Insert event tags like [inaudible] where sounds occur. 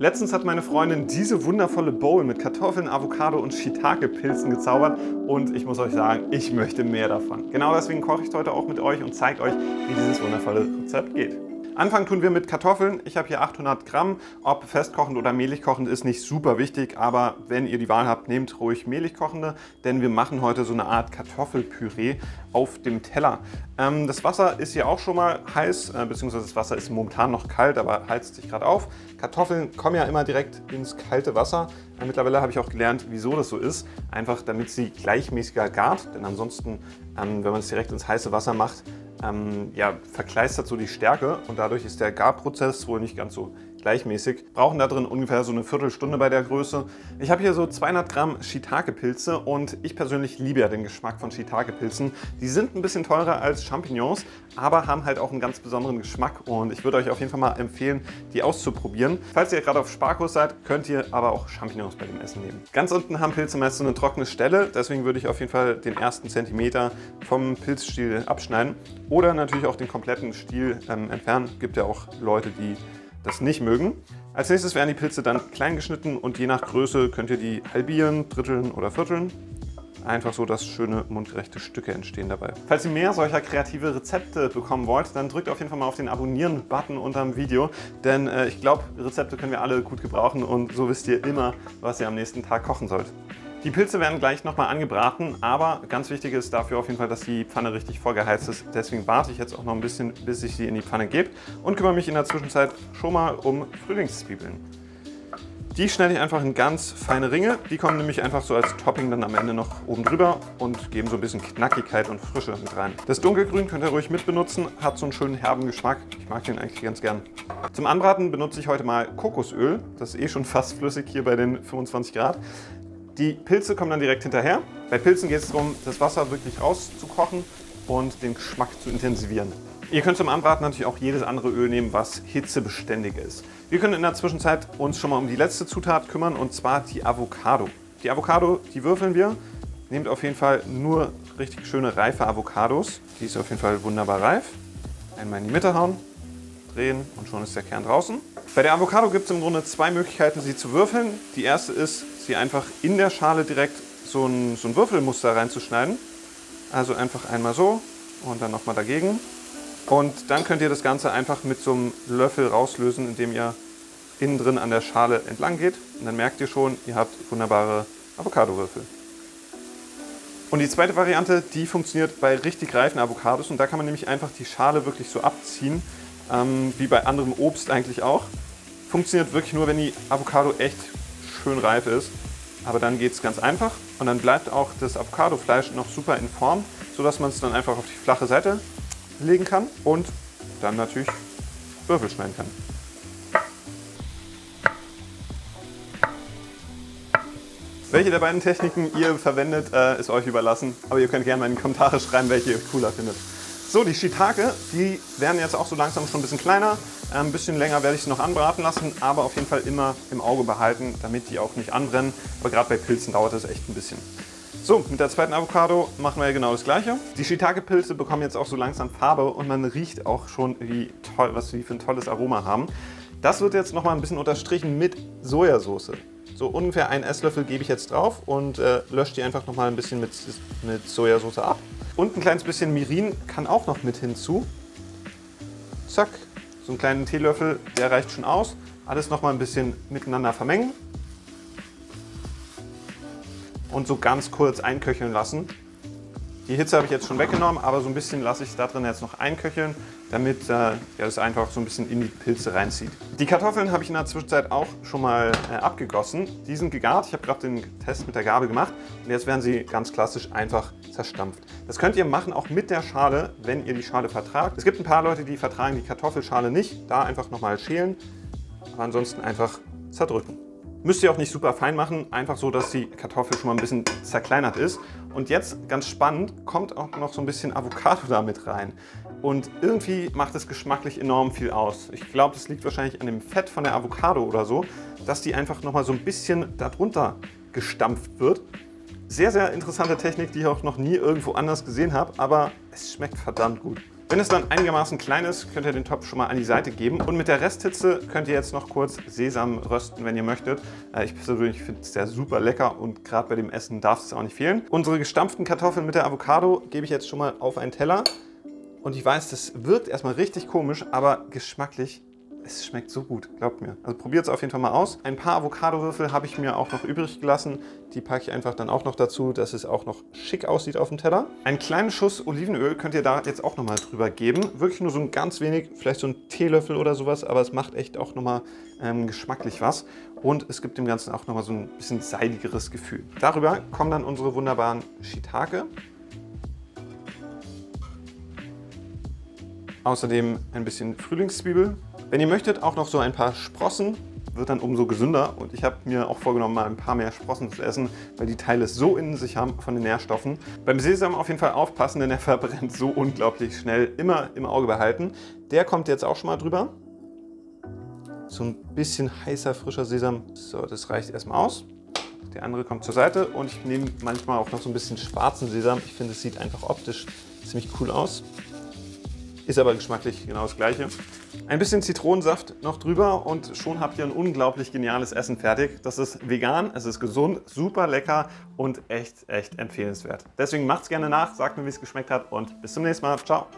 Letztens hat meine Freundin diese wundervolle Bowl mit Kartoffeln, Avocado und Shiitake-Pilzen gezaubert und ich muss euch sagen, ich möchte mehr davon. Genau deswegen koche ich heute auch mit euch und zeige euch, wie dieses wundervolle Rezept geht. Anfangen tun wir mit Kartoffeln. Ich habe hier 800 Gramm. Ob festkochend oder mehlig kochend ist nicht super wichtig, aber wenn ihr die Wahl habt, nehmt ruhig mehlig kochende, denn wir machen heute so eine Art Kartoffelpüree auf dem Teller. Ähm, das Wasser ist hier auch schon mal heiß, äh, beziehungsweise das Wasser ist momentan noch kalt, aber heizt sich gerade auf. Kartoffeln kommen ja immer direkt ins kalte Wasser. Äh, mittlerweile habe ich auch gelernt, wieso das so ist. Einfach damit sie gleichmäßiger gart, denn ansonsten, ähm, wenn man es direkt ins heiße Wasser macht, ähm, ja, verkleistert so die Stärke und dadurch ist der Garprozess wohl nicht ganz so gleichmäßig. Brauchen da drin ungefähr so eine Viertelstunde bei der Größe. Ich habe hier so 200 Gramm Shiitake-Pilze und ich persönlich liebe ja den Geschmack von Shiitake-Pilzen. Die sind ein bisschen teurer als Champignons, aber haben halt auch einen ganz besonderen Geschmack und ich würde euch auf jeden Fall mal empfehlen, die auszuprobieren. Falls ihr gerade auf Sparkurs seid, könnt ihr aber auch Champignons bei dem Essen nehmen. Ganz unten haben Pilze meist so eine trockene Stelle, deswegen würde ich auf jeden Fall den ersten Zentimeter vom Pilzstiel abschneiden oder natürlich auch den kompletten Stiel ähm, entfernen. Gibt ja auch Leute, die das nicht mögen. Als nächstes werden die Pilze dann klein geschnitten und je nach Größe könnt ihr die halbieren, dritteln oder vierteln. Einfach so, dass schöne mundgerechte Stücke entstehen dabei. Falls ihr mehr solcher kreative Rezepte bekommen wollt, dann drückt auf jeden Fall mal auf den Abonnieren-Button unter dem Video, denn äh, ich glaube, Rezepte können wir alle gut gebrauchen und so wisst ihr immer, was ihr am nächsten Tag kochen sollt. Die Pilze werden gleich nochmal angebraten, aber ganz wichtig ist dafür auf jeden Fall, dass die Pfanne richtig vorgeheizt ist. Deswegen warte ich jetzt auch noch ein bisschen, bis ich sie in die Pfanne gebe und kümmere mich in der Zwischenzeit schon mal um Frühlingszwiebeln. Die schneide ich einfach in ganz feine Ringe. Die kommen nämlich einfach so als Topping dann am Ende noch oben drüber und geben so ein bisschen Knackigkeit und Frische mit rein. Das Dunkelgrün könnt ihr ruhig mitbenutzen, hat so einen schönen herben Geschmack. Ich mag den eigentlich ganz gern. Zum Anbraten benutze ich heute mal Kokosöl. Das ist eh schon fast flüssig hier bei den 25 Grad. Die Pilze kommen dann direkt hinterher. Bei Pilzen geht es darum, das Wasser wirklich rauszukochen und den Geschmack zu intensivieren. Ihr könnt zum Anbraten natürlich auch jedes andere Öl nehmen, was hitzebeständig ist. Wir können in der Zwischenzeit uns schon mal um die letzte Zutat kümmern und zwar die Avocado. Die Avocado, die würfeln wir. Nehmt auf jeden Fall nur richtig schöne reife Avocados. Die ist auf jeden Fall wunderbar reif. Einmal in die Mitte hauen, drehen und schon ist der Kern draußen. Bei der Avocado gibt es im Grunde zwei Möglichkeiten, sie zu würfeln. Die erste ist, sie einfach in der Schale direkt so ein, so ein Würfelmuster reinzuschneiden. Also einfach einmal so und dann nochmal dagegen. Und dann könnt ihr das Ganze einfach mit so einem Löffel rauslösen, indem ihr innen drin an der Schale entlang geht. Und dann merkt ihr schon, ihr habt wunderbare Avocado-Würfel. Und die zweite Variante, die funktioniert bei richtig reifen Avocados. Und da kann man nämlich einfach die Schale wirklich so abziehen, ähm, wie bei anderem Obst eigentlich auch. Funktioniert wirklich nur, wenn die Avocado echt schön reif ist. Aber dann geht es ganz einfach und dann bleibt auch das Avocado-Fleisch noch super in Form, sodass man es dann einfach auf die flache Seite legen kann und dann natürlich Würfel schneiden kann. Welche der beiden Techniken ihr verwendet, äh, ist euch überlassen. Aber ihr könnt gerne mal in die Kommentare schreiben, welche ihr cooler findet. So, die Shiitake, die werden jetzt auch so langsam schon ein bisschen kleiner. Ein ähm, bisschen länger werde ich sie noch anbraten lassen, aber auf jeden Fall immer im Auge behalten, damit die auch nicht anbrennen. Aber gerade bei Pilzen dauert das echt ein bisschen. So, mit der zweiten Avocado machen wir ja genau das gleiche. Die Shiitake-Pilze bekommen jetzt auch so langsam Farbe und man riecht auch schon, wie toll, was sie für ein tolles Aroma haben. Das wird jetzt nochmal ein bisschen unterstrichen mit Sojasauce. So ungefähr einen Esslöffel gebe ich jetzt drauf und äh, lösche die einfach nochmal ein bisschen mit, mit Sojasauce ab. Und ein kleines bisschen Mirin kann auch noch mit hinzu. Zack, so einen kleinen Teelöffel, der reicht schon aus. Alles noch mal ein bisschen miteinander vermengen. Und so ganz kurz einköcheln lassen. Die Hitze habe ich jetzt schon weggenommen, aber so ein bisschen lasse ich da drin jetzt noch einköcheln, damit äh, ja, das einfach so ein bisschen in die Pilze reinzieht. Die Kartoffeln habe ich in der Zwischenzeit auch schon mal äh, abgegossen. Die sind gegart. Ich habe gerade den Test mit der Gabel gemacht und jetzt werden sie ganz klassisch einfach zerstampft. Das könnt ihr machen auch mit der Schale, wenn ihr die Schale vertragt. Es gibt ein paar Leute, die vertragen die Kartoffelschale nicht. Da einfach nochmal schälen, aber ansonsten einfach zerdrücken. Müsst ihr auch nicht super fein machen, einfach so, dass die Kartoffel schon mal ein bisschen zerkleinert ist. Und jetzt, ganz spannend, kommt auch noch so ein bisschen Avocado da mit rein. Und irgendwie macht es geschmacklich enorm viel aus. Ich glaube, das liegt wahrscheinlich an dem Fett von der Avocado oder so, dass die einfach noch mal so ein bisschen darunter gestampft wird. Sehr, sehr interessante Technik, die ich auch noch nie irgendwo anders gesehen habe, aber es schmeckt verdammt gut. Wenn es dann einigermaßen klein ist, könnt ihr den Topf schon mal an die Seite geben. Und mit der Resthitze könnt ihr jetzt noch kurz Sesam rösten, wenn ihr möchtet. Äh, ich persönlich finde es ja super lecker und gerade bei dem Essen darf es auch nicht fehlen. Unsere gestampften Kartoffeln mit der Avocado gebe ich jetzt schon mal auf einen Teller. Und ich weiß, das wirkt erstmal richtig komisch, aber geschmacklich es schmeckt so gut, glaubt mir. Also probiert es auf jeden Fall mal aus. Ein paar Avocado-Würfel habe ich mir auch noch übrig gelassen. Die packe ich einfach dann auch noch dazu, dass es auch noch schick aussieht auf dem Teller. Einen kleinen Schuss Olivenöl könnt ihr da jetzt auch nochmal drüber geben. Wirklich nur so ein ganz wenig, vielleicht so ein Teelöffel oder sowas, aber es macht echt auch nochmal ähm, geschmacklich was. Und es gibt dem Ganzen auch nochmal so ein bisschen seidigeres Gefühl. Darüber kommen dann unsere wunderbaren Shiitake. Außerdem ein bisschen Frühlingszwiebel wenn ihr möchtet, auch noch so ein paar Sprossen, wird dann umso gesünder. Und ich habe mir auch vorgenommen, mal ein paar mehr Sprossen zu essen, weil die Teile so in sich haben von den Nährstoffen. Beim Sesam auf jeden Fall aufpassen, denn er [laughs] verbrennt so unglaublich schnell. Immer im Auge behalten. Der kommt jetzt auch schon mal drüber. So ein bisschen heißer, frischer Sesam. So, das reicht erstmal aus. Der andere kommt zur Seite und ich nehme manchmal auch noch so ein bisschen schwarzen Sesam. Ich finde, es sieht einfach optisch ziemlich cool aus. Ist aber geschmacklich genau das gleiche. Ein bisschen Zitronensaft noch drüber und schon habt ihr ein unglaublich geniales Essen fertig. Das ist vegan, es ist gesund, super lecker und echt, echt empfehlenswert. Deswegen macht es gerne nach, sagt mir, wie es geschmeckt hat und bis zum nächsten Mal. Ciao.